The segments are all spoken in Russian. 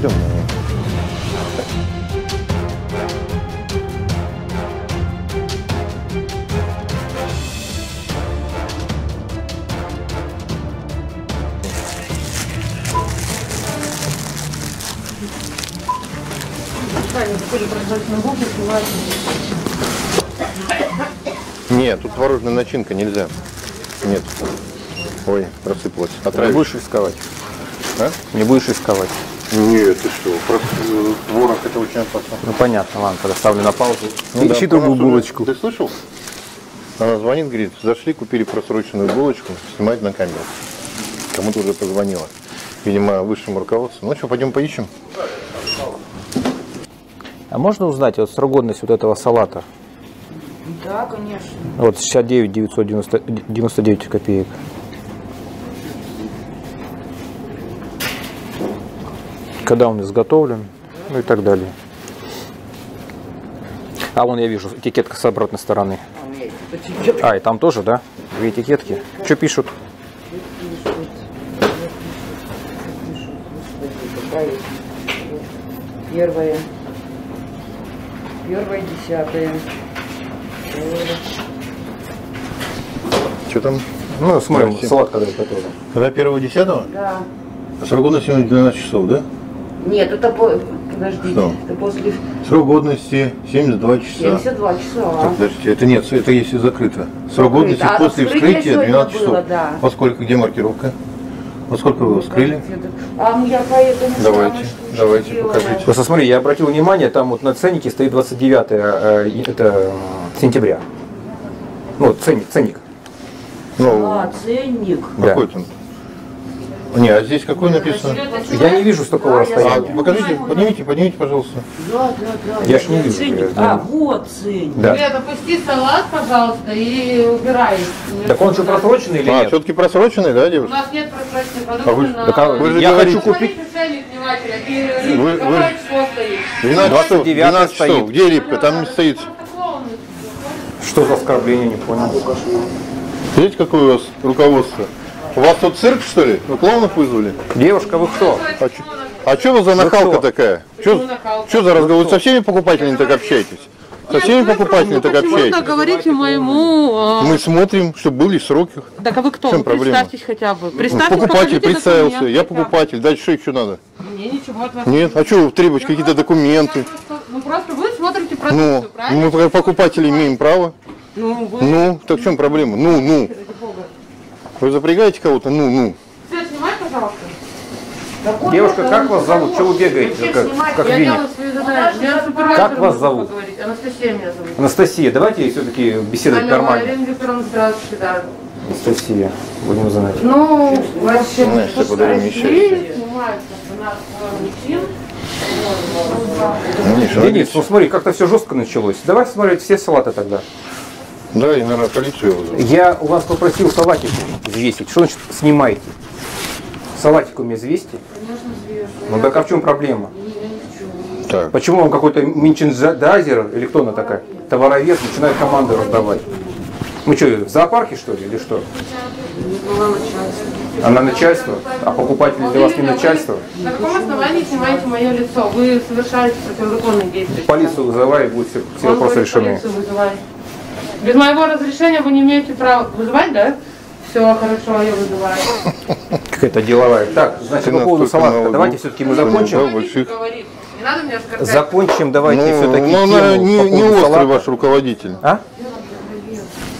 пойдем на ней. Нет, тут творожная начинка, нельзя. Нет. Ой, просыпалась. Не Отравишь. будешь рисковать. А? Не будешь рисковать. Нет, ты что, просто э, творог это очень опасно. Ну понятно, ладно, тогда ставлю на паузу. Ну да, Ищи потому другую булочку. Ты слышал? Она звонит, говорит, зашли, купили просроченную булочку, снимать на камеру. Кому-то уже позвонила. Видимо, высшему руководству. Ну что, пойдем поищем? А можно узнать вот срок вот этого салата? Да, конечно. Вот 69 999 копеек. Когда он изготовлен, ну и так далее. А вон я вижу, этикетка с обратной стороны. А, и там тоже, да? Две этикетки. Что пишут? Первое. Первое, десятое. Что там? Ну, смотрим, салат когда готовый. Когда первого десятого? Да. Срок годности сегодня 12 часов, да? Нет, это по... Подождите. Что? Это после Срок годности 72 часа. 72 часа. Подождите, это нет, это если закрыто. Срок годности А после вскрытия сегодня 12 часов. было, да. Во сколько, где маркировка? Во сколько вы его вскрыли? А ну, я поэтому... Давайте, что давайте, делала. покажите. Просто смотри, я обратил внимание, там вот на ценнике стоит 29 э, это сентября. Ну, вот ценник, ценник. Ну, А, ценник. какой там? Не, а здесь какой написано? Я не вижу с такого А, расстояния. покажите, поднимите, поднимите, пожалуйста. Да, да, да. Я ж не вижу. Ценник. Я- А, вот ценник. Да. Свет, опусти салат, пожалуйста, и убирай. Так он что, просроченный или А, нет? все-таки просроченный, да, У девушка? нас нет просроченных А вы- продуктов на... Так, а Вы же я говорите- хочу купить. Вы- какое вы- число стоит? 12 часов, 29 12 часов. стоит. Где липка? Там не стоит. Что за оскорбление, не понял. Видите, какое у вас руководство? У вас тут цирк, что ли? Вы клоунов вызвали? Девушка, вы кто? А чё- А что вы за нахалка кто? такая? Что за разговор? Вы со всеми покупателями так общаетесь? Со всеми покупателями так Можно общаетесь? говорите моему... а, Мы смотрим, чтобы были сроки. Так а вы кто? Чем Вы проблема? Представьтесь хотя бы. Ну, Представьтесь, покупатель представился, я покупатель. Дальше что еще надо? Мне ничего от вас Нет, а что вы требуете какие-то документы? Ну просто вы смотрите Ну, продукцию, правильно? мы покупатели имеем право. Ну, вы... Ну, так в чем проблема? Ну, ну. Вы запрягаете кого-то? Ну, ну. Свет, снимай, пожалуйста. Девушка, как вас зовут? Что вы бегаете, как, как Я делаю. Я супервайзер Как вас зовут? поговорить. Анастасия меня зовут. Анастасия, давайте все-таки беседовать Алло, нормально. Ирина Викторовна, здравствуйте, да. Анастасия, будем знать. Ну, вообще, Знаешь, что что подарим нас э. Ну, Денис, ну смотри, как-то все жестко началось. Давай смотреть все салаты тогда. Да, и, наверное, полицию вызову. Я у вас попросил салатик взвесить. Что значит снимаете? Салатик у меня взвесьте. Ну так а в чем проблема? Так, Почему вам какой-то Минчензайзер или кто она такая, товаровед, начинает команды раздавать? Мы что, в зоопарке что ли или что? Она начальство, а покупатель для вас не начальство? На каком основании снимаете мое лицо? Вы совершаете противозаконные действия. Полицию вызывай, и будут все, все вопросы решены. полицию вызывай. Без моего разрешения вы не имеете права вызывать, да? Все, хорошо, я вызываю. Какая-то деловая. Так, значит, по поводу салата. Давайте ну, все-таки мы закончим. больших. Не надо меня оскорблять. Закончим, давайте Ну, все-таки ну, тему не, не острый салата. ваш руководитель. А?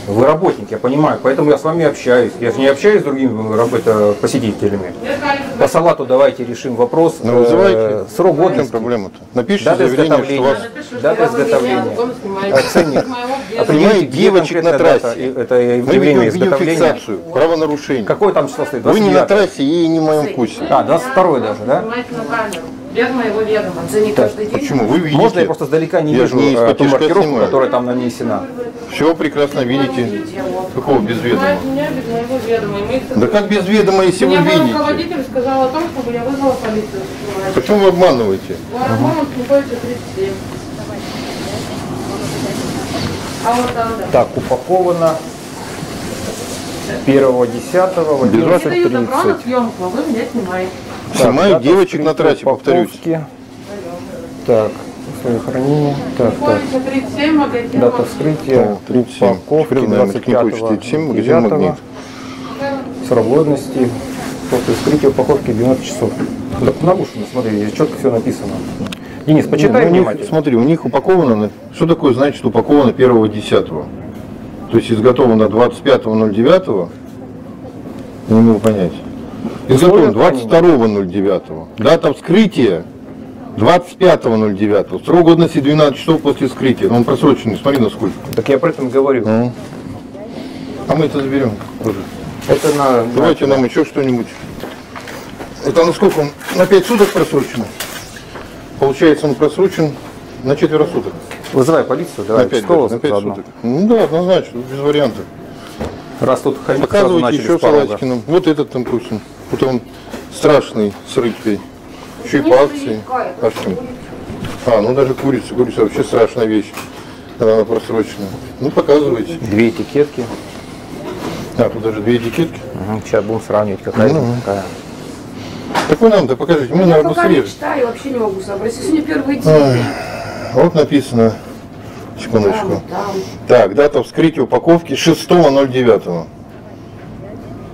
Вы работник, я понимаю, поэтому я с вами общаюсь. Я же не общаюсь с другими раб- это, посетителями. По салату давайте решим вопрос. Ну, вызывайте. Э, Срок годности. проблема-то? Напишите Дата заявление, что вас... Дата изготовления. Снимаю. А где девочек на трассе. это время изготовления. правонарушение. Какое там число стоит? Вы не на 29? трассе и не в моем вкусе. А, 22 даже, да? Без моего ведома. Ценник каждый день. Почему? Вы видите. Можно я просто издалека не Я вижу же не э, ту маркировку, снимаю. которая там нанесена? Все прекрасно видите. Какого без ведома? Снимайте меня без моего ведома. И мы- Да как без ведома, если вы Мне мой видите? руководитель сказал о том, чтобы я вызвала полицию. Почему вы обманываете? Воровом находится 37. А вот там, да. Так, упаковано 1.10, Без ваших Я даю добро на 11.30. съемку, а вы меня снимаете. Снимают дата девочек на трассе, повторюсь. Так, условия хранения. Так, так. Улица 37, магазин. Дата вскрытия. 37. Упаковки Теперь, наверное, к ней хочется 37, магазин 25 «Магнит». Срок годности. После вскрытия упаковки 12 часов. Да, Нагушено, смотри, здесь четко все написано. Денис, почитай Ну, у них, внимательно. смотри, у них упаковано, что такое значит упаковано 1.10? То есть изготовлено 25.09, я не могу понять. Изготовлено Условия 22.09. Дата вскрытия 25.09. Срок годности 12 часов после вскрытия. Он просроченный, смотри на сколько. Так я про это говорю. Ну. А мы это заберем тоже. Это на... Давайте нам еще что-нибудь. Это на сколько он? На 5 суток просрочено? Получается, он просрочен на четверо суток. Вызывай полицию, давай, на 5, Пскова на пять заодно. суток. Ну да, однозначно, без вариантов. Раз тут хамить сразу Показывайте еще с порога. салатики нам. Вот этот там пустим. Вот он страшный с рыбкой. Еще и по акции. А что? А, ну даже курица. Курица вообще страшная вещь. Она просрочена. Ну показывайте. Две этикетки. А, тут даже две этикетки. Сейчас будем сравнивать, какая Ну. какая. Так вы нам-то покажите. Мы, Я наверное, пока не быстрее. читаю, вообще не могу собрать. Сегодня первый день. Ой, Вот написано. Секундочку. Так, дата вскрытия упаковки 6.09.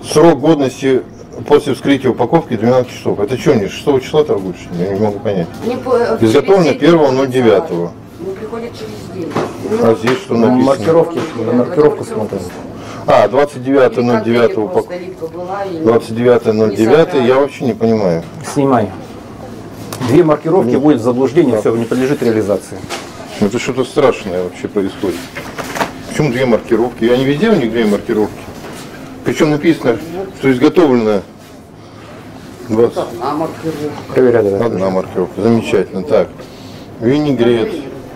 Срок годности после вскрытия упаковки 12 часов. Это что, не 6 числа торгуешь? Я не могу понять. Не по- э, Изготовлено через день 1.09. Ну, приходит через день. А здесь что написано? маркировки, на маркировку смотрим. А, 29.09 упаковка. 29.09 я вообще не понимаю. Снимай. Две маркировки будет заблуждение, все, не подлежит реализации. Это что-то страшное вообще происходит. Почему две маркировки? Они везде у них две маркировки. Причем написано, что изготовлено 20. А маркировка. Одна маркировка. Замечательно. Так. Винегрет.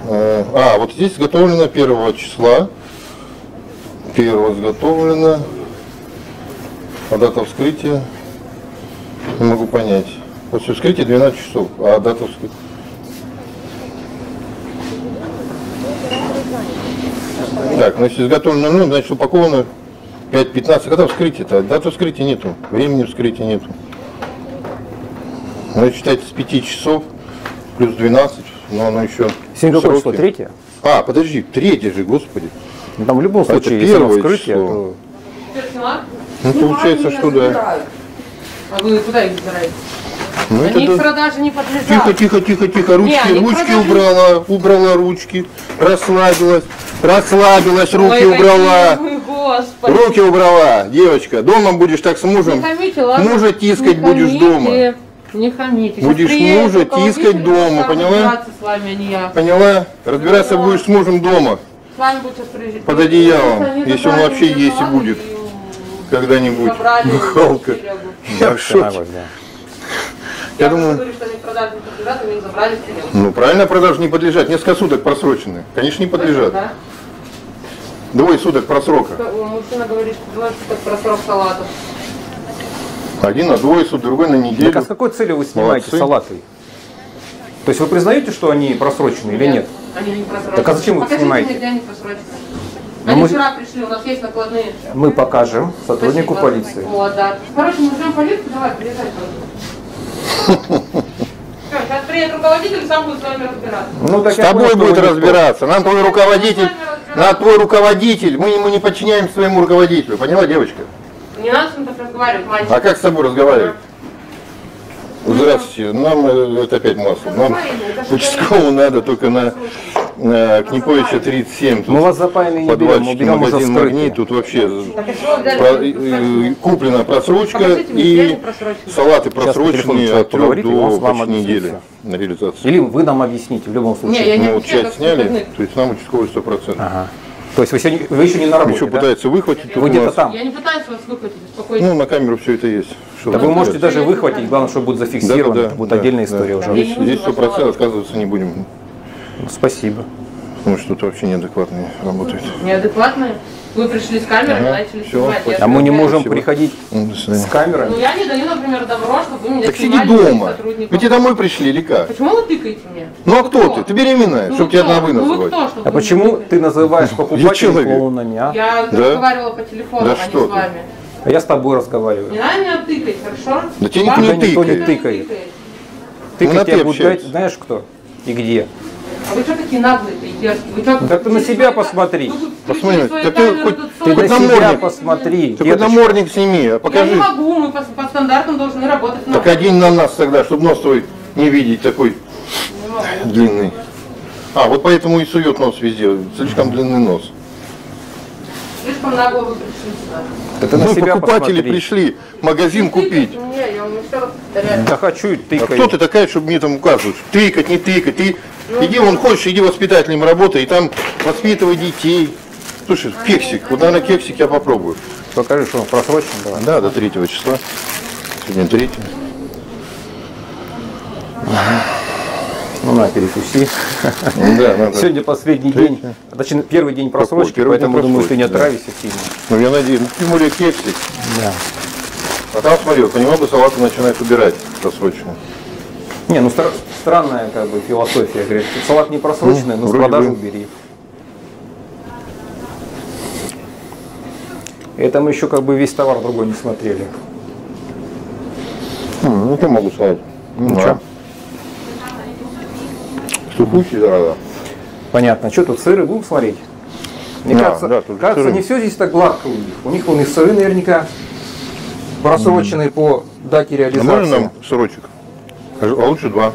Э, А, вот здесь изготовлено 1 числа. Первого изготовлено. А дата вскрытия? Не могу понять. После вскрытия 12 часов. А дата вскрытия? Так, значит, изготовлено, ну, значит, упаковано 5-15. Когда вскрытие-то? Даты вскрытия нету. Времени вскрытия нету. Ну, считайте, с 5 часов плюс 12, но оно еще... Сегодня какое число? Третье? А, подожди, третье же, господи. Ну, Там в любом Это случае, если оно первое вскрытие, число. то сняла? Ну, получается, что да. А вы куда их забираете? Ну, Они это да. продаже не подлежат. Тихо, тихо, тихо, тихо, ручки, Не, ручки продажи- убрала, убрала ручки, расслабилась, расслабилась, руки Ой, убрала, какие господи. руки убрала, девочка, дома будешь так с Не мужем, хамите, ладно? мужа тискать Не будешь хамите, дома. Не хамите. Будешь приедет мужа тискать дома, поняла? разбираться с вами, а не я. поняла? Разбираться будешь с мужем дома, С вами будет сейчас приезжать. Под одеялом, если он вообще есть и будет. когда-нибудь. забрали Халка. Серегу. Я в шоке. Я Я думаю- говорю, что они к продаже не подлежат, они их забрали Серегу. Ну, правильно, продажи не подлежат. Несколько суток просрочены. Конечно, не подлежат. Да? Двое суток просрока. Мужчина говорит, что 20 суток про срок салатов. Один на двое суток, другой на неделю. Так а с какой целью вы снимаете Молодцы. салаты? То есть вы признаете, что они просрочены или нет? Они не просрочены. Так а зачем вы их Покажите снимаете? мне, где они просрочены. Ну, Они мы- вчера пришли, у нас есть накладные. Мы покажем сотруднику Спасибо. полиции. Вот, да. Короче, мы ждем полицию, давай, приезжай тоже. Сейчас приедет руководитель, сам будет с вами разбираться. Ну, так С тобой будет разбираться. Нам твой руководитель, на твой руководитель. Мы ему не подчиняемся своему руководителю. Поняла, девочка? Не надо с ним так разговаривать, мальчик. А как с тобой разговаривать? Здравствуйте, нам э, это опять масло. Нам участковому надо только на, на Книповича 37. Тут Мы вас запаянные не берем, мы берем уже. «Магнит». Тут вообще взяли? про- э, куплена просрочка и салаты просроченные от трех поговорит, и он до с вами почти недели на реализацию. Или вы нам объясните в любом Не, я случае. не Ну, вот часть сняли, то есть нам участковый 100%. Ага. То есть вы, сегодня, вы еще не на работе, Еще да? пытается выхватить. Вы где-то там. Я не пытаюсь вас выхватить, успокойтесь. Ну, на камеру все это есть. Что Да вы можете даже выхватить, главное, что будет зафиксировано, Да-да-да, это будет да, отдельная да. история уже. Здесь, здесь 100% отказываться не будем. Ну, Спасибо. Потому что тут вообще неадекватные работают. Неадекватные. Вы пришли с камерой, Ага, начали всё, снимать. Я А мы не же можем Спасибо. приходить Ну, с камерами. Ну я не даю, например, добро, чтобы вы меня Так сиди снимали моих дома. сотрудников. Вы тебе домой пришли или как? Почему вы тыкаете мне? Ну а кто ты? Ты беременная, Ну, чтобы вы тебя кто? на вы Ну кто, чтобы А почему ты называешь покупателей клоунами, а? Я Да? разговаривала по телефону, Да а не что с ты? вами. А я с тобой разговариваю. Не надо меня тыкать, хорошо? Да тебе Вам никто не никто не тыкает. тыкает. Ты Ну, как на тебя ты будет дать, знаешь кто и где. А вы что такие наглые-то и дерзкие? Вы что, Ну, так ты на себя посмотри. Посмотри, так ты хоть- Ты Хоть на себя посмотри. Ты хоть намордник сними, а Я покажи. не могу, мы по, по стандартам должны работать. Так один на нас тогда, чтобы нос твой не видеть такой Не длинный. А, вот поэтому и сует нос везде. Слишком длинный нос. Слишком нагло вы пришли сюда. На Ну, себя покупатели посмотри. пришли в магазин купить. Мне, я вам еще раз повторяю. Да хочу и А тыкаю. кто ты такая, чтобы мне там указывать? Тыкать, не тыкать. Ты иди, вон хочешь, иди воспитателем работай, и там воспитывай детей. Слушай, кексик, вот, наверное, кексик я попробую. Покажи, что он просрочен давай. Да, до третьего числа. Сегодня третье. Ну на, перекуси. Да, надо. Сегодня последний день, точнее первый день просрочки, поэтому думаю, ты не просрочки, да. отравишься сильно. Ну, я надеюсь, ну, тем более кексик. Да. А там, смотри, понемногу салаты начинают убирать просроченные. Не, ну стра- странная как бы философия. Говорит, салат не просроченный, но с продажи бы. убери. Это мы еще как бы весь товар другой не смотрели. Ну, что могу сказать? Ну, чё? Сухущий, зараза. Понятно. Что тут сыры будем смотреть? Мне Да, кажется, да, кажется сыры. не все здесь так гладко у них. У них вон и сыры наверняка просроченные по дате А реализации. можно нам сырочек? А лучше два.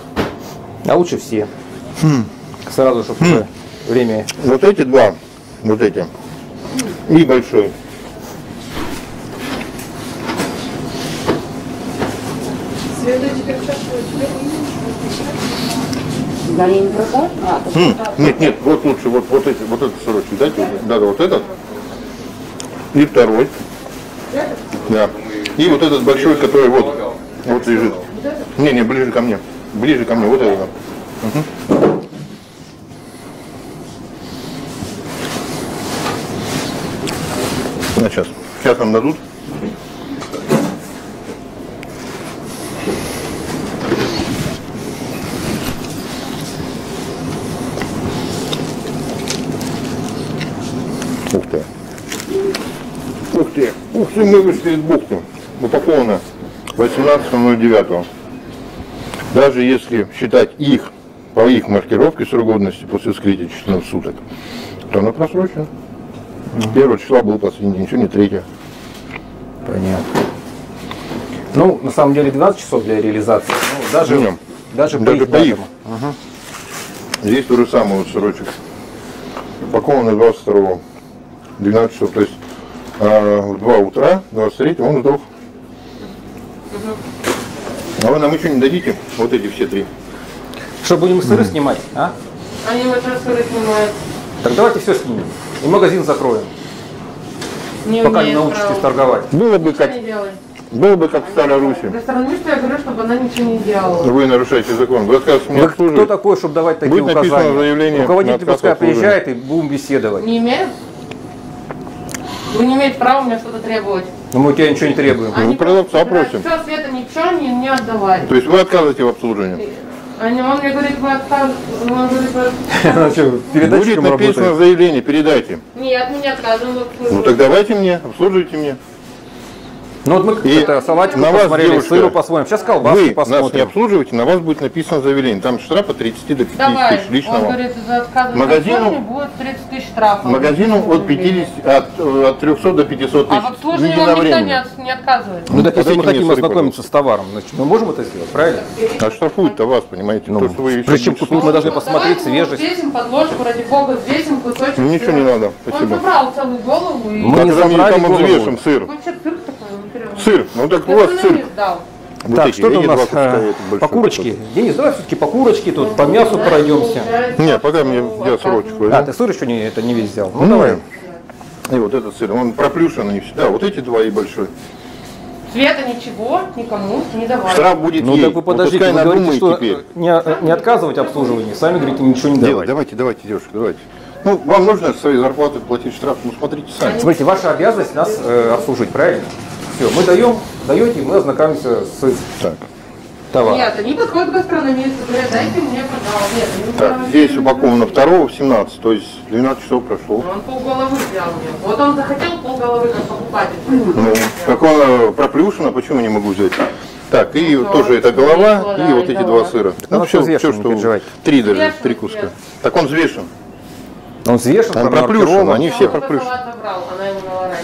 А лучше все. Сразу, чтобы уже время. Вот эти два, вот эти. И большой. Да, я не продал? А, М, Нет, нет, вот лучше, вот, вот эти, вот этот сырочек дайте. Да, да, вот этот. И второй. Да. И вот этот большой, который вот, вот лежит. Не, не, ближе ко мне. Ближе ко мне, вот. Мгм. На сейчас. Сейчас нам дадут. Ты, мы вышли из бухты. Упаковано 18.09. Даже если считать их по их маркировке срок годности после вскрытия 14 суток, то она просрочена. Первого числа был последний день, сегодня третье. Понятно. Ну, на самом деле 12 часов для реализации. Ну, даже, Не, даже, по даже по их. датам. Здесь то же самое вот сырочек. Упаковано 22 12 часов, то есть а, в 2 утра, 23 он сдох. А вы нам еще не дадите вот эти все три? Что, будем сыры снимать, а? Они вот сейчас сыры снимают. Так давайте все снимем. И магазин закроем, Не пока не научитесь право. торговать. Было бы как, было бы как в Старой Руси. Гастрономисту я говорю, чтобы она ничего не делала. Вы нарушаете закон. Вы отказываетесь Вы кто такой, чтобы давать такие Будет написано указания? заявление на Руководитель отказ пускай приезжает и будем беседовать. Не имеют? Вы не имеете права мне что-то требовать. Но мы у тебя ничего не требуем. Ну, продавца просим. Все, Света, ничего не, не отдавай. То есть вы отказываете в обслуживании? Они, он мне говорит, вы отказываете. Он говорит, вы... Ну Будет написано заявление, передайте. Нет, мы не отказываем. Ну так давайте мне, обслуживайте мне. Ну вот мы И это салатик на вас, посмотрели, девушка, сыру посмотрим. Сейчас колбаски Вы нас не посмотрим. обслуживаете, на вас будет написано заявление. Там штраф от 30 до 50 Давай. тысяч лично он вам. говорит, за отказ Магазину- будет 30 тысяч штрафов. Магазину от 50, от, от 300 до 500 тысяч. А в обслуживании вам никто не, не отказывает. Ну так если мы хотим ознакомиться с товаром, значит, мы можем это сделать, правильно? А штрафуют-то вас, понимаете, то, что вы еще прежде чем не купить, мы должны посмотреть свежесть. Взвесим подложку, ради бога, взвесим кусочек. Ну, ничего сыра. не надо, Он спасибо. забрал целую голову и... Мы А не забрали там голову. взвешен сыр. Вообще сыр такой, ну, ну так у вас дал. Вот так, эти, что-то у нас э, по курочке. Денис, давай все-таки по курочке тут, по мясу пройдемся. Не, пока мне я возьму. А, ты сыр еще не, это не весь взял. Ну, Ну, давай. И вот этот сыр, он проплюшенный всегда. Вот эти два и большой. Света ничего никому не давай. Штраф будет Ну ей. так вы подождите, пускай вы говорите, что теперь. не, не отказывать обслуживанию, сами говорите ничего не Делать. давать. Давайте, давайте, девушка, давайте. Ну, вам нужно своей зарплаты платить штраф, ну смотрите сами. Смотрите, ваша обязанность нас э, обслужить, правильно? Все, мы даем, даете, мы ознакомимся с Так. товара. Нет, они подходят к гастрономисту, говорят, дайте мне, пожалуйста. Нет, Так, здесь упаковано 2 в 17, то есть 12 часов прошло. Он полголовы взял мне. Вот он захотел полголовы как покупатель. Ну, как он э, проплюшено, почему не могу взять? Так, и Ну, тоже эта голова, да, и вот эти голова. два сыра. Ну, Ну, все, все, что... Три даже, Взвешен, три куска. взвешен. Так он взвешен. Он взвешен, Он проплюшен, они все проплюшены. она ему на.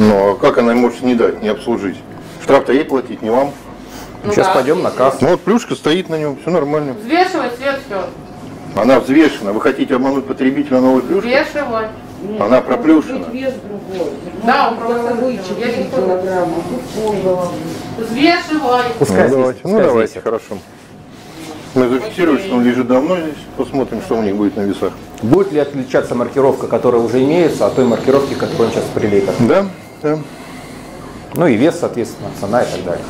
Ну, а как она может не дать, не обслужить? Штраф-то ей платить, не вам. Ну Сейчас да. пойдем на кассу. Ну вот плюшка стоит на нем, все нормально. Взвешивай, свет, все. Она взвешена. Вы хотите обмануть потребителя новой плюшкой? Взвешивай. Она проплюшена. Вес другой. Да, он просто взвешен. Я 4 не понял. килограмма, тут полголовы. Взвешивай. Пускай Ну, давайте, ну давайте, хорошо. Мы зафиксируем, что он лежит давно здесь. Посмотрим, что у них будет на весах. Будет ли отличаться маркировка, которая уже имеется, от той маркировки, которую он сейчас прилепит? Да, да. Ну и вес, соответственно, цена и так далее.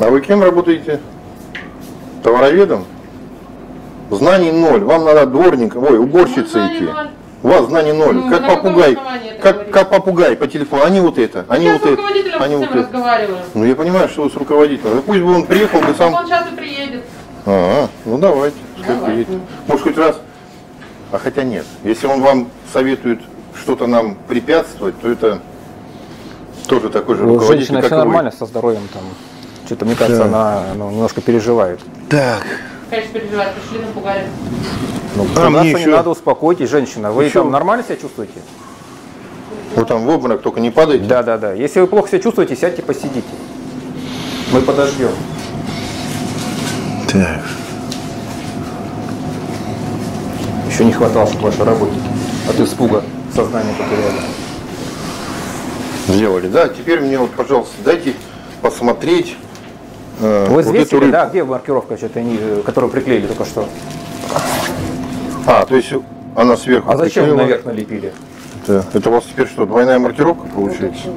А вы кем работаете? Товароведом? Знаний ноль. Вам надо дворником, ой, уборщицей знаний идти. ноль. У вас знаний ноль. Ну, как попугай. Как, как попугай по телефону. Они вот это, они Я вот с это, они вот это. разговариваю. Ну я понимаю, что вы с руководителем. Ну, пусть бы он приехал бы Так сам. Он сейчас и приедет. А, ну давайте, пускай Давай. приедет. Может хоть раз. А хотя нет. Если он вам советует что-то нам препятствовать, то это тоже такой же У руководитель, женщины как все и вы. нормально со здоровьем там. Что-то, мне кажется, Да. она ну, немножко переживает. Так. Конечно, переживать, пришли, напугали. Ну, А, мне не еще- надо, успокойтесь, женщина. Вы Еще- там нормально себя чувствуете? Вы там в обморок только не падайте. Да, да, да. Если вы плохо себя чувствуете, сядьте, посидите. Мы подождем. Так. Еще не хватало, чтобы ваши работники от испуга сознание потеряли. Сделали, да. Теперь мне вот, пожалуйста, дайте посмотреть э, Вы вот эту взвесили, рыбку. да? Где маркировка, что-то они, э, которую приклеили только что? А, то есть она сверху. А зачем вы приклеила. наверх налепили? Это, это у вас теперь что, двойная маркировка получается?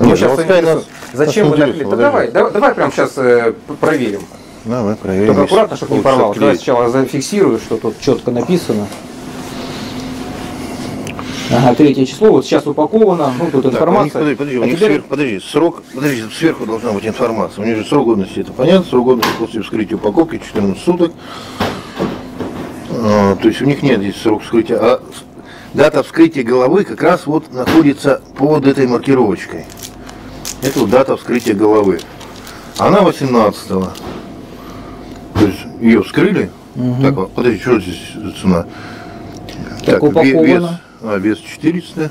Ну, сейчас интересно. нас- Зачем вы наклеили? Да давай, давай, давай прямо сейчас э, проверим. Давай проверим. Только аккуратно, чтобы не порвалось. Давай сначала зафиксирую, что тут четко написано. Ага, третье число, вот сейчас упаковано, ну тут Так, у них, информация. подожди, подожди, у А них теперь- сверху, подожди, срок, подожди, сверху должна быть информация. У них же срок годности, это понятно, срок годности после вскрытия упаковки 14 суток. А, то есть у них нет здесь срок вскрытия, а дата вскрытия головы как раз вот находится под этой маркировочкой. Это вот дата вскрытия головы. Она 18 То есть ее вскрыли. Так, вот, подожди, что здесь цена? Так, ве- упаковано. вес, а, вес 400.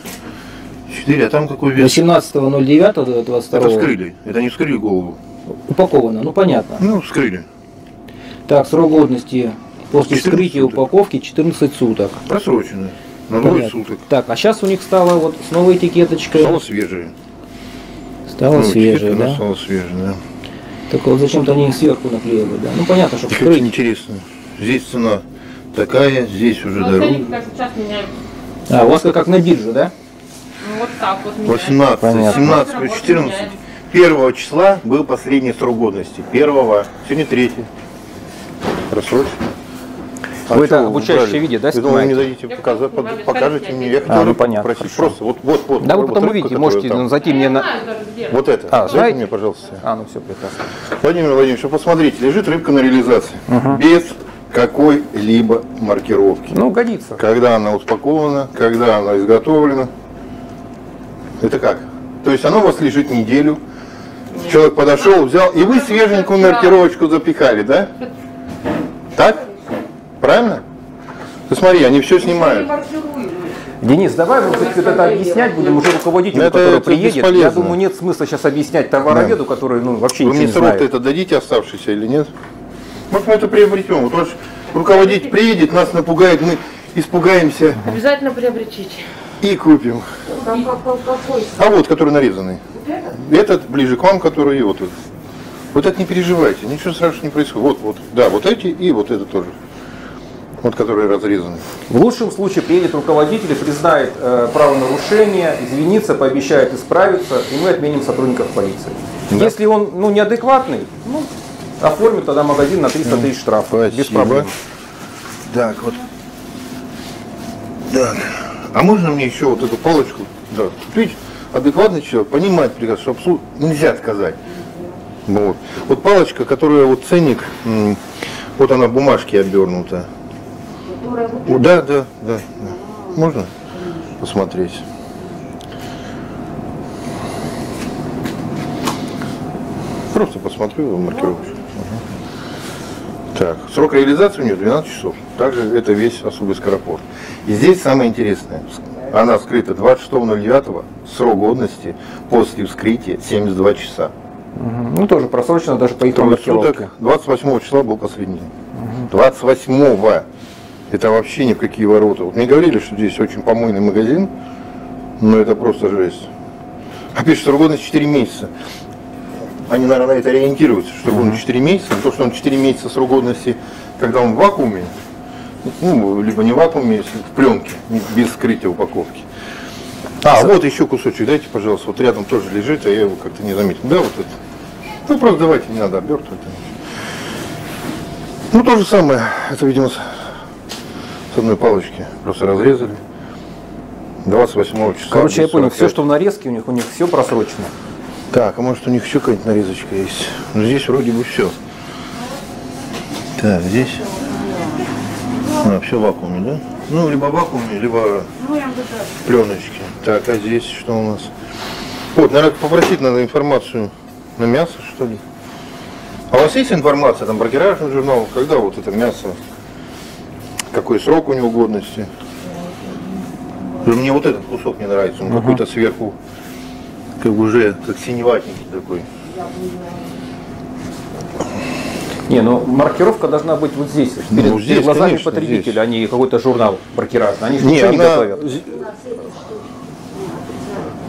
4, а там какой вес? 18.09.22 Это вскрыли. Это не вскрыли голову. упаковано, ну понятно. Ну, вскрыли. Так, срок годности после 14 вскрытия суток. упаковки 14 суток. Просрочено. На двое суток. Так, а сейчас у них стало вот с новой этикеточкой. Стало свежее. Стало Ну, свежее, да? Стало свежее, да. Так вот зачем-то они их сверху наклеили, да? Ну понятно, что вскрыть. интересно. Здесь цена такая, здесь уже Ну, дорога. А, у вас как, как на бирже, да? Ну, вот так вот меняют. 18, Понятно. 17 плюс 14. Первого числа был последний срок годности. Первого. Сегодня третий. Просрочено. А Вы это чё обучающее убрали? видео, да, Вы думали, не снимаете? дадите показать, под- покажете мне. я хотел А, ну, рыбку понятно, хорошо. Просто вот, вот, вот. Да вы вот потом увидите, можете там. зайти мне не на... Вот это. А, Дайте знаете? мне, пожалуйста. А, ну все, прекрасно. Владимир Владимирович, вы посмотрите, лежит рыбка на реализации. Без какой-либо маркировки. Ну, годится. Когда она успакована, когда она изготовлена. Это как? То есть оно у вас лежит неделю. Человек подошел, взял, и вы свеженькую маркировочку запихали, да? Так? Правильно? Ты смотри, они все снимают. Денис, давай мы вот это объяснять будем уже руководителю, Это- который это приедет. Я бесполезно. думаю, нет смысла сейчас объяснять товароведу, который ну, вообще Вы ничего мне не срок знает. это дадите оставшийся или нет? Может мы это приобретем. Вот ваш руководитель приедет, нас напугает, мы испугаемся Обязательно приобретите. и купим. А вот, который нарезанный. Этот ближе к вам, который и вот этот. Вот это не переживайте, ничего страшного не происходит. Вот, вот, да, вот эти и вот это тоже. Вот, которые разрезаны. В лучшем случае приедет руководитель и признает э, правонарушение, извинится, пообещает исправиться, и мы отменим сотрудников полиции. Да. Если он ну, неадекватный, ну, оформим тогда магазин на 300 тысяч штрафа. Без Спасибо. проблем. Так, вот. Так. А можно мне еще вот эту палочку? Да. Видите, адекватный человек понимает прекрасно, что абсолютно нельзя отказать. Вот. Вот палочка, которая вот ценник, вот она в бумажке обернута. Которая Да, да, да, да. Можно посмотреть? Просто посмотрю маркировку. Так, срок реализации у нее 12 часов. Также это весь особый скоропорт. И здесь самое интересное. Она вскрыта 26.09, срок годности после вскрытия 72 часа. Мгм. Ну, тоже просрочено даже по их маркировке. суток, 28 числа был последний день. 28 Это вообще ни в какие ворота. Вот мне говорили, что здесь очень помойный магазин, но это просто жесть. А пишет, срок годности 4 месяца. Они, наверное, на это ориентируются, что он 4 месяца, то, что он 4 месяца срок годности, когда он в вакууме, ну, либо не в вакууме, если в пленке, без скрытия упаковки. А, вот еще кусочек, дайте, пожалуйста, вот рядом тоже лежит, а я его как-то не заметил. Да, вот это. Ну, просто давайте, не надо обертывать. Ну, то же самое, это, видимо, одной палочки просто разрезали. 28 числа. Короче, я понял, 45. все, что в нарезке у них, у них все просрочено. Так, а может у них еще какая-нибудь нарезочка есть? Ну, здесь вроде бы все. Так, здесь. А, все в вакууме, да? Ну, либо в вакууме, либо пленочки. Так, а здесь что у нас? Вот, наверное, попросить надо информацию на мясо, что ли. А у вас есть информация, там, брокеражный журнал, когда вот это мясо, какой срок у него годности? Мне вот этот кусок не нравится, он какой-то сверху, как бы уже, как синеватенький такой. Не, ну маркировка должна быть вот здесь, перед, Ну, перед здесь, глазами конечно, потребителя, здесь. а не какой-то журнал маркиражный. Они же Не, ничего не она- готовят.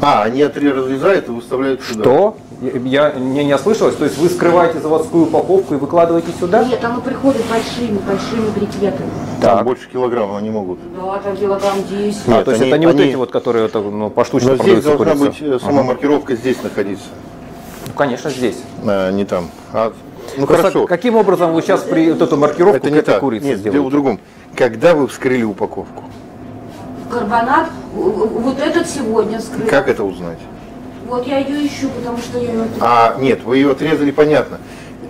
А, они отре- разрезают и выставляют сюда. Что? Я, мне не ослышалось. То есть вы скрываете заводскую упаковку и выкладываете сюда? Нет, оно приходит большими, большими брикетами. Там Так. больше килограмма они могут. Да, там килограмм 10. А, Нет, то есть они- это не вот они- эти вот, которые ну, поштучно Но здесь продаются должна курица. быть э, сама маркировка здесь находиться, Ну, конечно, здесь. а не там. А, ну Просто хорошо. каким образом вы сейчас при вот эту маркировку Это к не этой так. курице Нет, дело в сделаете? другом. Когда вы вскрыли упаковку? Карбонат, вот этот сегодня скрыт. Как это узнать? Вот я ее ищу, потому что я ее... А, нет, вы ее отрезали, понятно.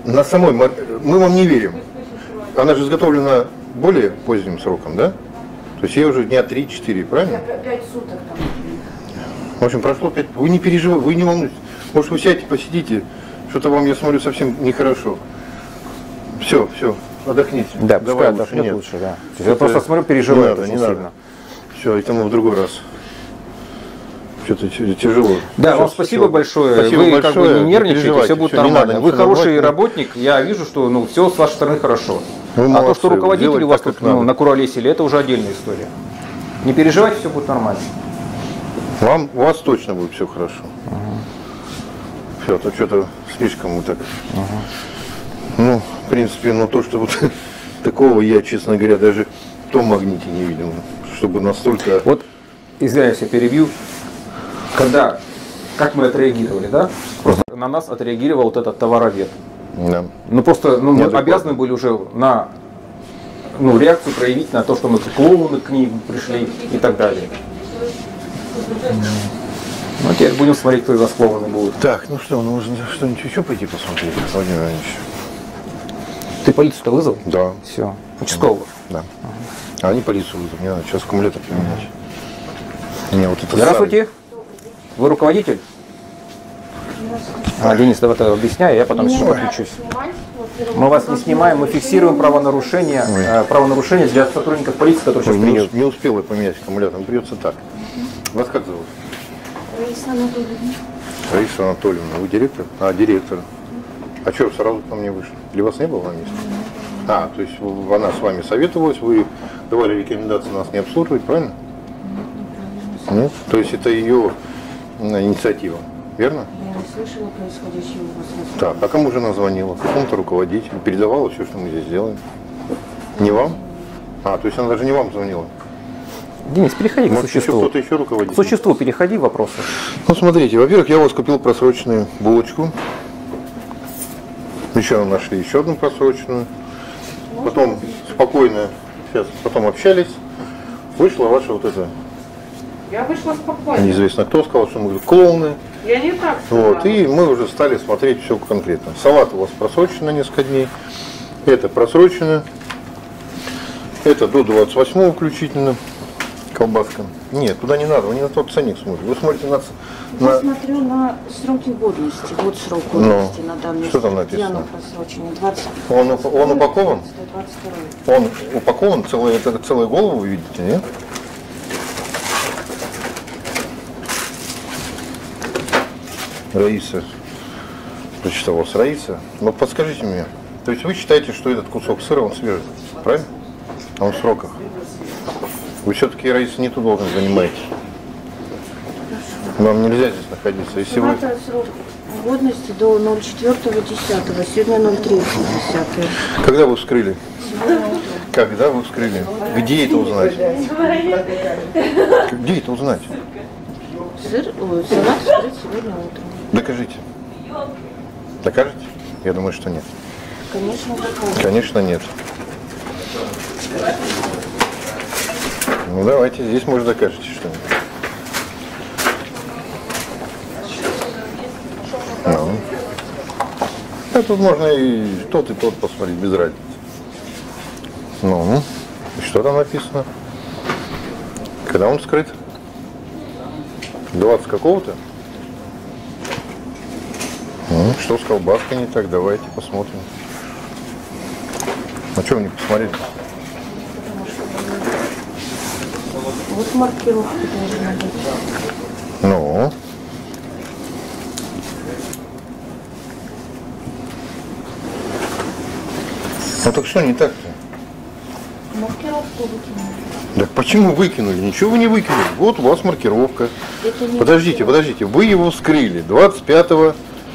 На самой мы вам не верим. Она же изготовлена более поздним сроком, да? То есть ей уже дня 3-4, правильно? Пять суток там. В общем, прошло пять. Вы не переживайте, вы не волнуйтесь. Может, вы сядьте, посидите. Что-то вам, я смотрю, совсем нехорошо. Все, все, отдохните. Да, пускай Давай отдохнет нет. лучше, да. Я просто смотрю, переживает не надо, очень не сильно. надо. Все, это мы в другой раз. Что-то тя- тяжело. Да, вам спасибо всё. большое. Спасибо Вы как большое. бы не нервничайте, переживайте, все будет нормально. надо Вы хороший забывать. работник, я вижу, что ну все с вашей стороны хорошо. Вы а то, молодцы, что руководители у вас так, тут как ну, накуролесили, это уже отдельная история. Не переживайте, все будет нормально. Вам, у вас точно будет все хорошо. Все, то что-то слишком вот так. Ну, в принципе, ну то, что вот такого я, честно говоря, даже в том магните не видел. Чтобы настолько... Вот, извиняюсь, я перебью. Когда, как мы отреагировали, да? Просто на нас отреагировал вот этот товаровед. Да. Ну просто ну, мы обязаны были уже на ну, реакцию проявить на то, что мы клоуны к ним пришли и так далее. Ну, теперь будем смотреть, кто из вас клоуны будет. Так, ну что, ну можно что-нибудь еще пойти посмотреть, Владимир Иванович? Ты полицию-то вызвал? Да, Все. Участкового. да. А они полицию вызовут, мне надо сейчас аккумулятор поменять. Мне вот это Здравствуйте. Вы руководитель? А, Денис, давай ты объясняй, я потом еще подключусь. Мы вас не снимаем, мы фиксируем правонарушения, э, правонарушения для сотрудников полиции, которые сейчас не, не успел я поменять аккумулятор, придется так. Вас как зовут? Раиса Анатольевна. Раиса Анатольевна, вы директор? А, директор. А что, сразу ко мне вышли? Или вас не было на месте? А, то есть она с вами советовалась, вы давали рекомендации нас не обслуживать, правильно? Нет? То есть это ее инициатива, верно? Я не слышала происходящего у вас. Так, а кому же она звонила? Какому-то руководителю, передавала все, что мы здесь делаем. Не вам? А, то есть она даже не вам звонила. Денис, переходи к Может, еще существу. кто-то еще К руководитель? существу переходи вопросы. Ну, смотрите, во-первых, я у вас купил просроченную булочку. Еще нашли еще одну просроченную. Потом спокойно, сейчас, потом общались. Вышла ваша вот эта, Я вышла спокойно. неизвестно кто сказал, что мы клоуны. Я не так сказала. Вот, и мы уже стали смотреть все конкретно. Салат у вас просрочен на несколько дней. Это просрочено. Это до 28 включительно. Колбаска. Нет, туда не надо, вы не на тот ценник смотрите. Вы смотрите на, Я на- смотрю на сроки годности. Вот срок Ну, годности на данный что там написано? оно просрочено? 20. Он, он упакован? 22. Он упакован, целый, это целую голову вы видите, нет? Раиса. Прочитал вас Раиса. Но подскажите мне, то есть вы считаете, что этот кусок сыра, он свежий, правильно? А он в сроках. Вы все-таки, Раиса, не ту должность занимаете. Вам нельзя здесь находиться. Если вы... Срок годности до 04.10. Сегодня 03.10. Когда вы вскрыли? Когда вы вскрыли? Где это узнать? Где это узнать? Сыр, ой, салат вскрыт сегодня утром. Докажите. Докажете? Я думаю, что нет. Конечно, такое. Конечно, нет. Ну давайте, здесь может докажете что-нибудь. Ну. А тут можно и тот, и тот посмотреть, без разницы. Ну, и что там написано? Когда он скрыт? 20 какого-то? Ну, что с колбаской не так? Давайте посмотрим. А что вы не посмотрели? Вот маркировка должна быть. Ну. Ну так что не так-то? Маркировку выкинули. Так почему выкинули? Ничего вы не выкинули. Вот у вас маркировка. Это не Подождите, подождите. Вы его вскрыли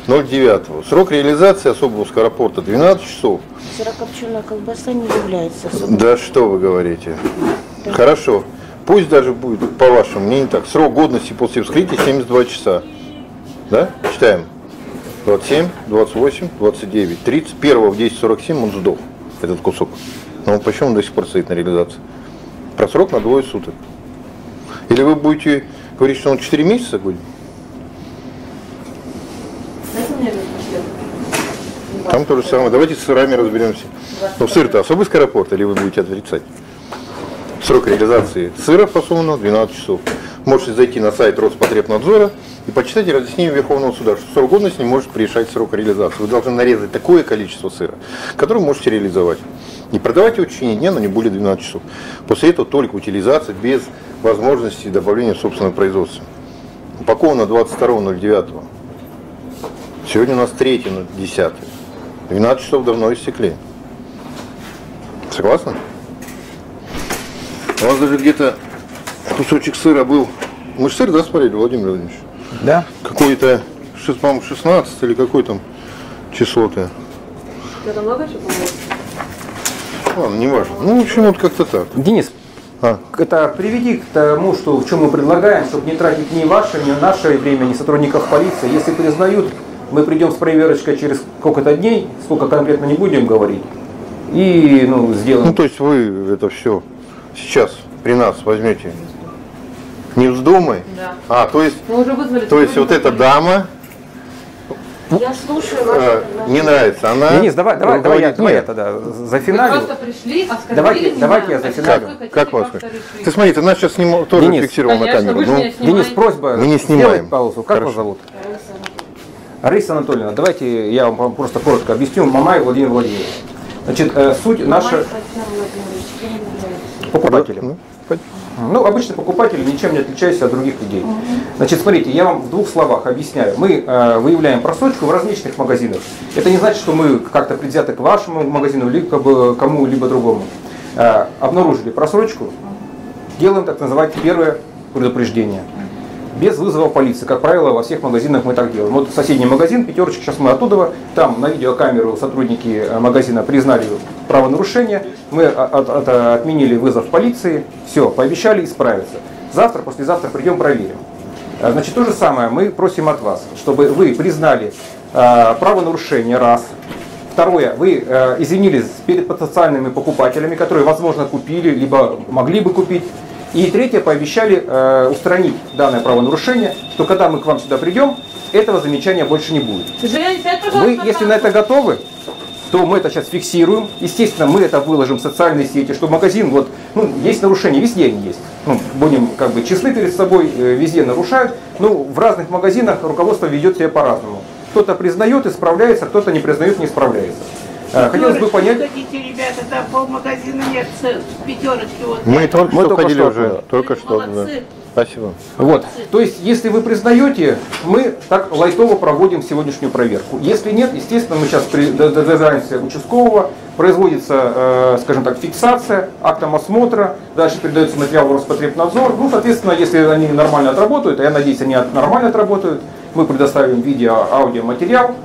25.09. Срок реализации особого скоропорта 12 часов. Сырокопченая колбаса не является особо. Да что вы говорите? Хорошо. Пусть даже будет, по вашему мнению, так. Срок годности после вскрытия 72 часа. Да? Читаем. 27, 28, 29, 30. Первого в 10.47 он сдох, этот кусок. Но почему он до сих пор стоит на реализации? Про срок на двое суток. Или вы будете говорить, что он 4 месяца будет? Там то же самое. Давайте с сырами разберемся. Ну, сыр-то особый скоропорт, или вы будете отрицать? Срок реализации сыра фасовано 12 часов. Можете зайти на сайт Роспотребнадзора и почитать разъяснение Верховного суда, что срок годности не может превышать срок реализации. Вы должны нарезать такое количество сыра, которое можете реализовать. И продавать его в течение дня, но не более 12 часов. После этого только утилизация без возможности добавления в собственное производство. Упаковано 22.09. Сегодня у нас 3.10. 12 часов давно истекли. Согласны? У вас даже где-то кусочек сыра был. Мы же сыр, да, смотрели, Владимир Владимирович? Да? Какой-то, по-моему, 16 или какой там число-то. Это много чего? Ладно, не важно. Ну, в общем, вот как-то так. Денис, А, это приведи к тому, что в чем мы предлагаем, чтобы не тратить ни ваше, ни наше время, ни сотрудников полиции. Если признают, мы придем с проверочкой через сколько-то дней, сколько конкретно не будем говорить, и ну, ну, сделаем. то есть вы это все сейчас при нас возьмете. Не вздумай. Да. А, то есть, Мы уже вызвали. то есть вот эта дама Я слушаю э, вас. не нравится. Она Денис, давай, давай, давай, я, давай я тогда Вы зафиналю. просто пришли, оскорбили Давайте- меня, давайте я а зафиналю. вы хотите Как вас? Ты смотри, ты нас сейчас сним... тоже Денис, фиксировал на камеру. Ну. Денис, просьба Мы не снимаем. паузу. Как Хорошо. вас зовут? Раиса Анатольевна, давайте я вам просто коротко объясню. Мамай Владимир Владимирович. Значит, э, суть наша покупателя. ну. Ну, обычно покупатели ничем не отличаются от других людей. Значит, смотрите, я вам в двух словах объясняю. Мы э, выявляем просрочку в различных магазинах. Это не значит, что мы как-то предвзяты к вашему магазину, либо к кому-либо другому. Э, обнаружили просрочку, делаем так называемое первое предупреждение. Без вызова полиции. Как правило, во всех магазинах мы так делаем. Вот соседний магазин, пятерочка, сейчас мы оттуда, там на видеокамеру сотрудники э, магазина признали правонарушение, мы от- от- отменили вызов полиции, все, пообещали исправиться. Завтра, послезавтра придем проверим. Э, Значит, то же самое мы просим от вас, чтобы вы признали э, правонарушение раз, Второе, вы э, извинились перед потенциальными покупателями, которые, возможно, купили, либо могли бы купить. И третье, пообещали э, устранить данное правонарушение, что когда мы к вам сюда придем, этого замечания больше не будет. Вы, если на это готовы, то мы это сейчас фиксируем. Естественно, мы это выложим в социальные сети, что магазин, вот, ну, есть нарушения, везде они есть. Ну, будем как бы честны перед собой, э, везде нарушают. Ну, в разных магазинах руководство ведет себя по-разному. Кто-то признает, исправляется, кто-то не признает, не исправляется. Э, Хотелось бы понять, Ходите, ребята, там полмагазина нет, с пятерочки вот. Мы только Мы что только ходили что уже, только что. да. Спасибо. Вот. То есть, если вы признаете, мы так лайтово проводим сегодняшнюю проверку. Если нет, естественно, мы сейчас при- дожидаемся участкового, производится, э, скажем так, фиксация актом осмотра, дальше передается материал в Роспотребнадзор. Ну, соответственно, если они нормально отработают, а я надеюсь, они нормально отработают, мы предоставим видео, аудиоматериал,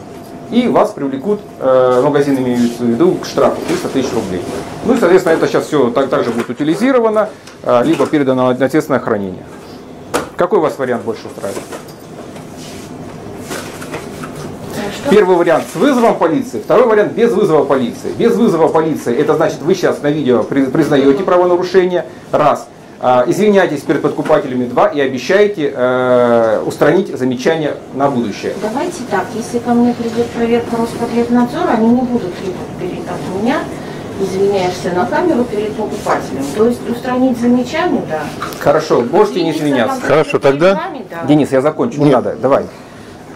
и вас привлекут, э, магазин имеется в виду, к штрафу 300 тысяч рублей. Ну и, соответственно, это сейчас все так, также будет утилизировано, э, либо передано на ответственное хранение. Какой вас вариант больше устраивает? Первый вариант с вызовом полиции, второй вариант без вызова полиции. Без вызова полиции, это значит, вы сейчас на видео при- признаете правонарушение, раз. А, Извиняетесь перед подкупателями, два, и обещаете э, устранить замечания на будущее. Давайте так, если ко мне придет проверка Роспотребнадзора, они не будут требовать перед от меня, извиняешься на камеру перед покупателем. То есть устранить замечание, да. Хорошо, можете не Извиниться извиняться. там Хорошо, тогда- вами, да. Денис, я закончу, не Нет. надо, давай.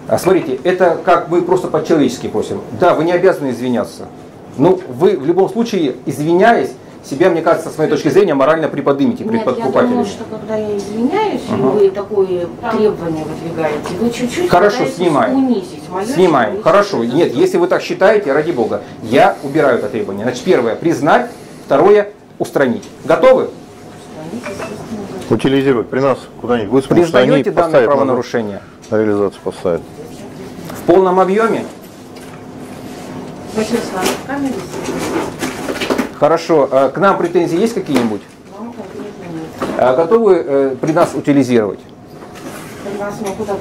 А, Смотрите, это как мы просто по-человечески просим. Да, вы не обязаны извиняться. Ну, вы в любом случае, извиняясь, себя, мне кажется, с моей точки зрения, морально приподнимите перед Нет, я думаю, что когда я извиняюсь, и Ага. вы такое требование выдвигаете, вы чуть-чуть Хорошо, снимаем. унизить мое Снимаем. человеческое Хорошо. Нет, достоинство. если вы так считаете, ради бога, я убираю это требование. Значит, первое, признать. Второе, устранить. Готовы? Утилизировать при нас куда-нибудь они Признаете данное правонарушение? на реализацию поставят. В полном объеме? Вячеслав, камеры Хорошо. А К нам претензии есть какие-нибудь? А Готовы э, при нас утилизировать? При вас мы куда?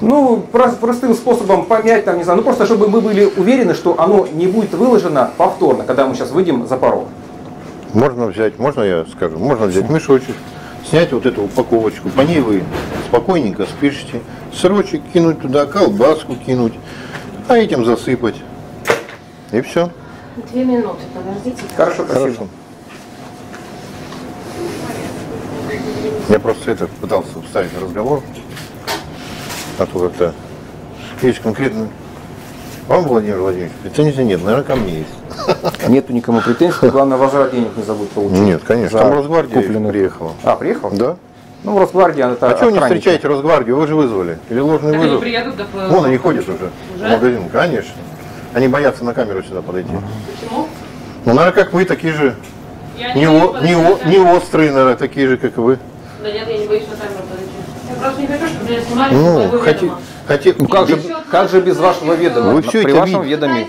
Ну, прос- простым способом помять, там, не знаю, ну просто чтобы мы были уверены, что оно не будет выложено повторно, когда мы сейчас выйдем за порог. Можно взять, можно я скажу, можно взять мешочек, снять вот эту упаковочку, по ней вы спокойненько спишите, сырочек кинуть туда, колбаску кинуть, а этим засыпать. И все. Две минуты, подождите. Хорошо, спасибо. Хорошо. Я просто это пытался вставить разговор, а то как-то есть конкретно. Вам, Владимир Владимирович, претензий нет, наверное, ко мне есть. Нету никому претензий, главное возврат денег не забудь получить. Нет, конечно, там Росгвардия купленную. приехала. А, приехал? Да? Ну, Росгвардия, это А что вы не встречаете Росгвардию? Вы же вызвали. Или ложный Так они вызов? приедут, да, Вон они ходят уже, Уже? в магазин. Конечно. Они боятся на камеру сюда подойти. Почему? Ну, наверное, как вы, такие же. Я Не, боюсь о- не, о- не острые, наверное, такие же, как и вы. Да нет, я не боюсь на камеру подойти. Я просто не хочу, чтобы меня снимали Ну, хоти, ведома. хоти, Ну как же, как же без вашего ведома? Вы всё При это вашем видите. ведоме.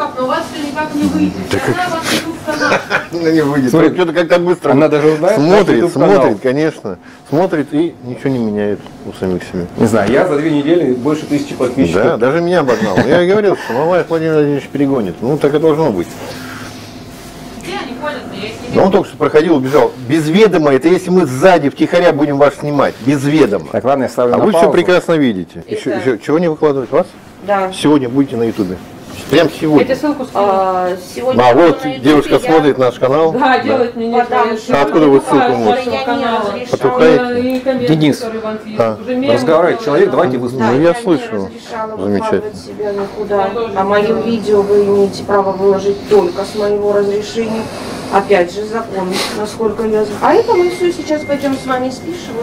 Подписчиков, но у вас никак не выйдет. Она вас. Ну, не выйдет. Смотри, Что-то как-то быстро. она даже узнает Смотрит, смотрит, конечно. Смотрит и ничего не меняет у самих себе. Не знаю, я за две недели больше тысячи подписчиков. Да, даже меня обогнал. Я и говорил, что Мамаев Владимир Владимирович перегонит. Ну, так и должно быть. Но он только что проходил, убежал. Без ведома, это если мы сзади втихаря будем вас снимать. Без ведома. Так, ладно, я ставлю А на вы все паузу. прекрасно видите. Еще, еще- чего не выкладывать? Вас? Да. Сегодня будете на Ютубе. Прям Я тебе сегодня. ссылку скину. А, сегодня А вот девушка я- смотрит наш канал. Да, мне. Потому я что- же А откуда вы ссылку можете? вашего Я не канала. разрешала. Потухаете? Денис. А. Мемы Разговаривает человек, давайте Да, выслушаем. Ну, я я слышу. Замечательно. никуда. А мое видео вы имеете право выложить только с моего разрешения. Опять же, закон, насколько я знаю. А это мы все сейчас пойдем с вами спишем.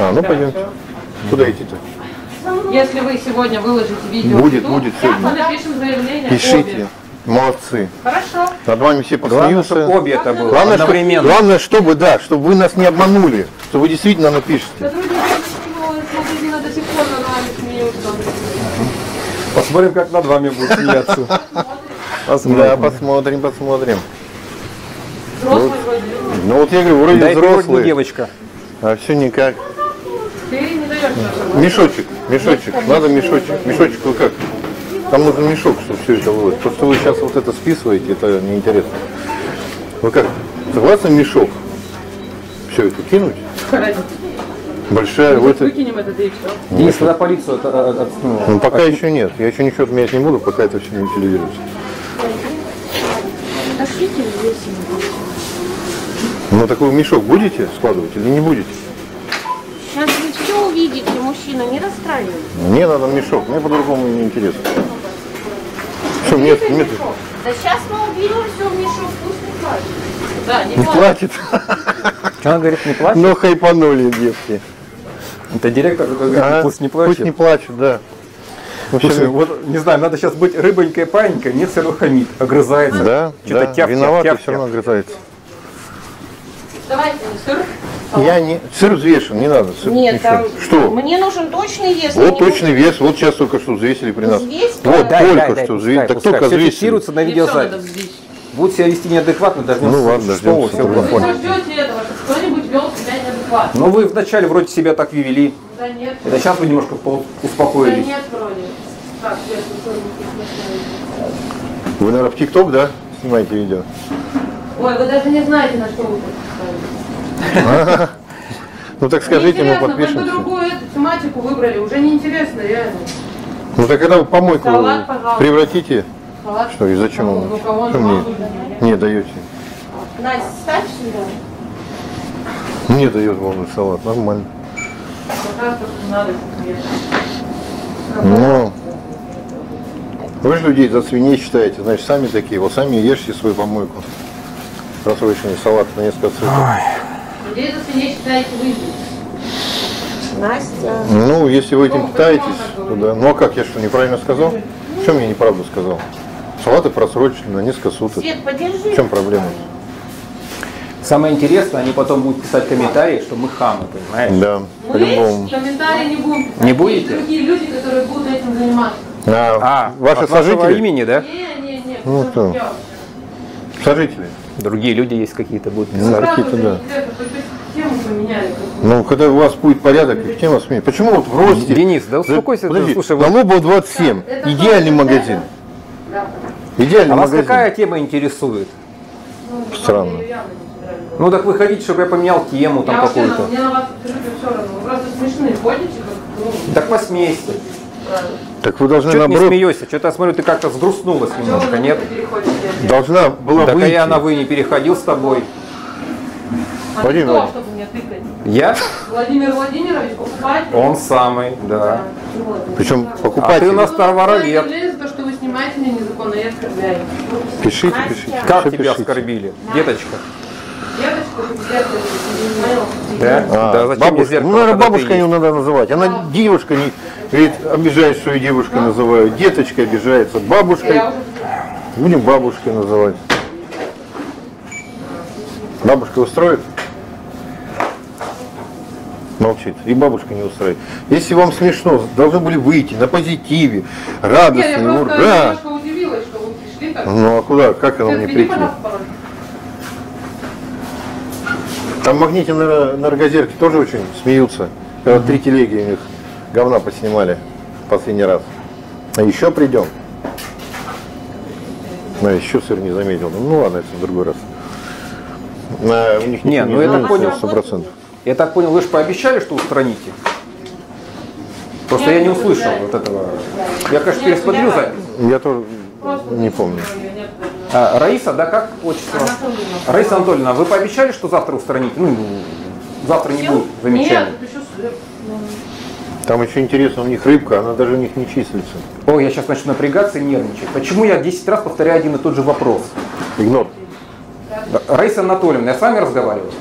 А, ну пойдемте. Куда идти-то? Если вы сегодня выложите видео, Будет, YouTube, будет сегодня. мы напишем заявление. Пишите. обе. Молодцы. Хорошо. Над вами все Главное, чтобы посмеются. обе это было Главное, что- одновременно. главное, чтобы, да, чтобы вы нас не обманули, что вы действительно напишете. Смеются. Посмотрим, как над вами будут смеяться. Да, Посмотрим. посмотрим, посмотрим. Взрослый вроде. Ну вот я говорю, вроде Да взрослые, девочка. а все никак. Ты не даешь. Мешочек, мешочек, надо мешочек. Мешочек вы как? Там нужен мешок, чтобы все это выложить. То, что вы сейчас вот это списываете, это неинтересно. Вы как? Согласны мешок? Все это кинуть? Большая, в это... Выкинем это, да и все. Денис, тогда полицию от- от- от- ну, Ну, пока еще нет. Я еще ничего отменять не буду, пока это все не утилизируется. Ну, такой мешок будете складывать или не будете? Сейчас вы все увидите, мужчина, не расстраивайтесь. Мне надо мешок, мне по-другому не интересно. Что, мне, мне Да сейчас мы уберем все в мешок, пусть не плачет. Да, не не платит. платит? Что она говорит, не плачет? Ну, хайпанули, детки. Это директор говорит, А? пусть не плачет. Пусть не плачут, да. Слушай, общем, вот не знаю, надо сейчас быть рыбонькой паинькой, нет, все равно хамит, огрызается. да, Что-то да, тяп, виноват и тяп, все равно тяп. огрызается. Давайте, сыр. Я не... Сыр взвешен, не надо. Сыр, Нет, ничего. там Что? мне нужен точный вес. Вот точный вес, вот сейчас только что взвесили при нас. Взвесь, Вот, да. только что взвесили. Так только все взвесили. фиксируется на все надо видеозапись. взвесить. Будут себя вести неадекватно, дождемся Ну ладно, дождемся. все Вы ждете этого, кто-нибудь вел себя неадекватно. Ну вы вначале вроде себя так и вели. Да нет. Это сейчас вы немножко по- Да успокоились. нет, вроде. Так, Вы, наверное, в ТикТок, да, снимаете видео? Ой, вы даже не знаете, на что вы. Ну так скажите, мы подпишемся. другую эту тематику выбрали, уже неинтересно, реально. Ну так когда вы помойку превратите, что и зачем вам? Что мне не даете? Настя, ставь сюда. Мне дает волны салат, нормально. Ну, вы же людей за свиней считаете, значит, сами такие, вот сами ешьте свою помойку. Просроченный салат на несколько цветов. Людей за свиней считаете вы. Настя. Ну, если вы этим Ну, питаетесь, то да. Ну а как, я что, неправильно сказал? Что мне неправду сказал? Салаты просрочены на несколько суток. Свет, подержи. В чем проблема? Самое интересное, они потом будут писать комментарии, что мы хамы, понимаешь? Да, по-любому. Мы комментарии не будем писать. Не будете? Есть другие люди, которые будут этим заниматься. А, А, ваши от вашего сожители? имени, да? Не, не, не. Ну, что кто? Сожители. Другие люди есть какие-то будут Ну, Ну, писать. правда, какие-то, да. Ну, когда у вас будет порядок, и тема сменит. Почему вот в росте... Денис, да успокойся, Подожди, слушай, на вот- Лобова 27. Это Идеальный магазин. Да. Идеальный А вас магазин. какая тема интересует? Ну, Странно. не собираюсь. Ну так вы хотите, чтобы я поменял тему там какую-то. мне на вас все равно. Вы просто смешные ходите, как, ну, Так посмейся. правда. Так вы должны Что ты не наоборот... смеешься? Что-то я смотрю, ты как-то сгрустнулась немножко, нет? Должна была Так а выйти. я на вы не переходил с тобой. А Владимир кто, чтобы мне тыкать? Я? Владимир Владимирович, покупатель? Он самый, да. Вот. Причем А покупатель. ты у нас товаровед. Заявление за то, что вы снимаете меня незаконно, я оскорбляю. Пишите, пишите. Как Всё тебя пишите. оскорбили? Деточка. Девочка, зеркало, мое. Да? А, да зачем бабушка. зеркало, Ну, наверное, бабушка ее надо называть. Она девушка не говорит, обижает, что ее девушкой называют. Деточка обижается. Бабушкой. Будем бабушкой называть. Бабушка устроит? Молчит. И бабушка не устроит. Если вам смешно, должны были выйти на позитиве, Нет, я радостно, просто ура. немножко удивилась, что вы пришли так. Ну а куда? Как Ты мне прийти? Там в магните на, на Рогозерке тоже очень смеются. Когда три телеги у них говна поснимали последний раз. А еще придем. Ну, еще сыр не заметил. Ну ладно, это в другой раз. А, у них Не, ну я так понял. на сто процентов. Я так понял, вы же пообещали, что устраните? Просто я не услышал вот этого. Я, конечно, пересмотрю я- запись. Я тоже не помню. А, Раиса, да, как отчество? Анатольевна. Раиса Анатольевна, вы пообещали, что завтра устраните? Ну, завтра не будет замечаний. Нет, Там еще интересно, у них рыбка, она даже у них не числится. Ой, я сейчас начну напрягаться и нервничать. Почему я 10 раз повторяю один и тот же вопрос? Игнор. Раиса Анатольевна, я с вами разговариваю.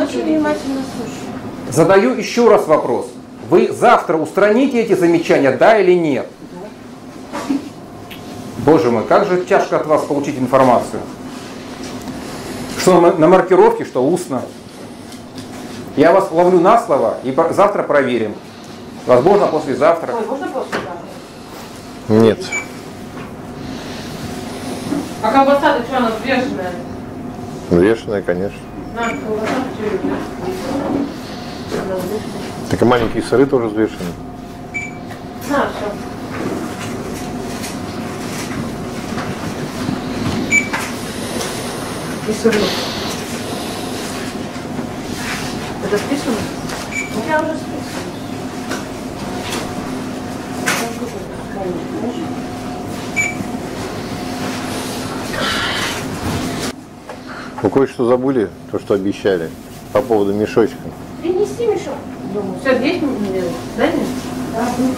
Очень внимательно слушаю. Задаю еще раз вопрос. Вы завтра устраните эти замечания, да или нет? Боже мой, как же тяжко от вас получить информацию. Что на на маркировке, что устно. Я вас ловлю на слово и завтра проверим. Возможно, послезавтра. Ой, можно так? Нет. А колбаса-то что, она взвешенная? Взвешенная, конечно. На, колбаса что Так и маленькие сыры тоже взвешены. На, все. И сырок. Это списано? Я уже Вы кое-что забыли, то, что обещали по поводу мешочка. Принеси мешок. Думаю. Все, здесь мне дай мне? Да, ну,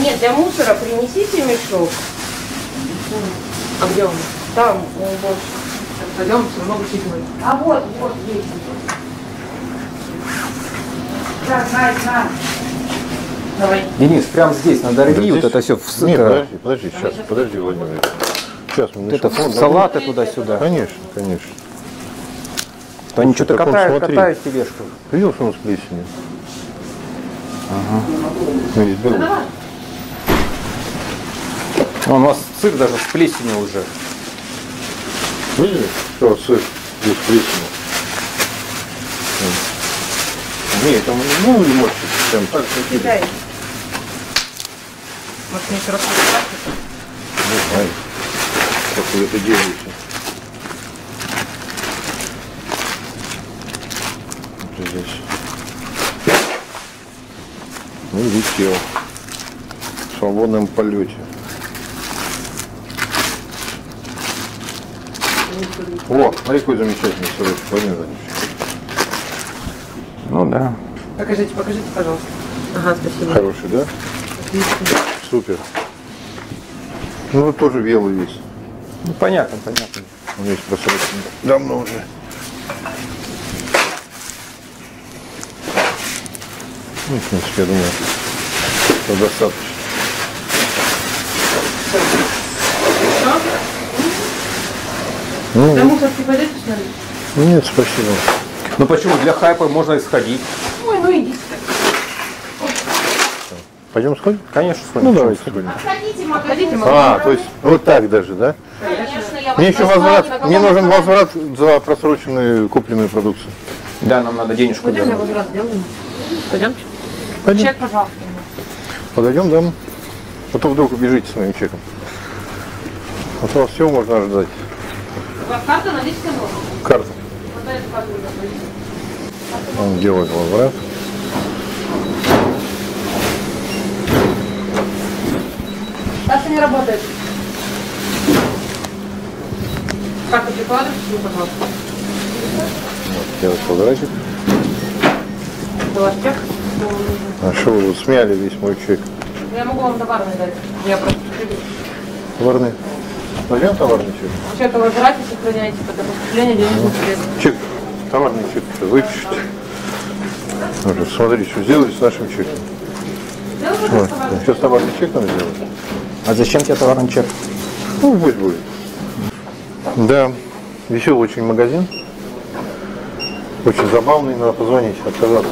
Нет, для мусора принесите мешок. А где он? Там он больше. Пойдем, все равно высчитывай. А вот, вот есть. Да, знай, знай. Давай. Денис, прямо здесь надо рви Да вот это все в Нет, это, подожди, подожди, сейчас, подожди, Владимир. Сейчас мы вот это в салаты туда-сюда. Конечно, конечно. То они что-то так катают, смотри. катают тележку. Видел, что он с плесенью? Ага. Ну. Вон, у вас сыр даже с плесенью уже. Видели, что сыр здесь плесенью? Нет, там ну лимончик, прям так закидывай. Дай. Может, мне раз Не знаю, как вы это делаете. Вот здесь. Ну, летел. В свободном полете. О, смотри, какой замечательный сырок, Владимир Владимирович. Ну да. Покажите, покажите, пожалуйста. Ага, спасибо. Хороший, да? Супер. Ну, вот тоже белый весь. Ну понятно, понятно. Он есть просроченный. Давно уже. Ну, в принципе, я думаю, что достаточно. Да мусорки пойдете посмотреть? Ну, нет, спасибо. Ну почему? Для хайпа можно исходить. Ой, ну идите. Пойдем сходим? Конечно, сходим. Ну, давайте сходим. Отходите, магазин. Ходите, А, то есть вот так даже, да? Конечно, я Мне еще возврат, мне нужен возврат за просроченную купленную продукцию. Да, нам надо денежку Пойдем, я делать. возврат сделаю. Пойдемте. Пойдем. Чек, пожалуйста. Подойдем, да? А то вдруг убежите с моим чеком. А то вас всего можно ожидать. Карта наличка норма. Карта. Закройте. Он делает возврат. Касса не работает. Карту прикладывайте, сюда, пожалуйста. Делать. Это ваш чек? А что вы смяли весь мой чек? Я могу вам товарный дать. Я просто Товарный. Возьмем товарный чек? Чек о возврате сохраняйте, до поступления денежных средств. Чек. Товарный чек выпишите. Ну, же, смотри, что сделали с нашим чеком. Вот. Сейчас товарный чек надо сделать. А зачем тебе товарный чек? Ну, пусть будет. Да, веселый очень магазин. Очень забавный, надо позвонить, отказаться.